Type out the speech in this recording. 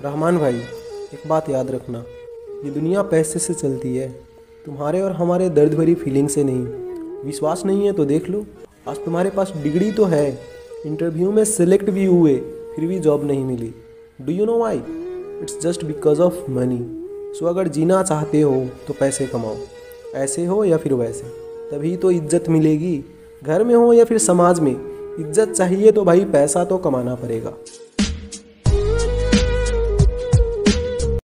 रहमान भाई, एक बात याद रखना। ये दुनिया पैसे से चलती है। तुम्हारे और हमारे दर्द भरी फीलिंग से नहीं। विश्वास नहीं है तो देख लो। आज तुम्हारे पास डिग्री तो है। इंटरव्यू में सिलेक्ट भी हुए, फिर भी जॉब नहीं मिली। Do you know why it's just because of money so अगर जीना चाहते हो तो पैसे कमाओ। ऐसे हो या फिर वैसे। तभी तो इज़्ज़त मिलेगी। घर में हो या फिर समाज में। इज़्ज़त चाहिए तो भाई पैसा तो कमाना पड़ेगा।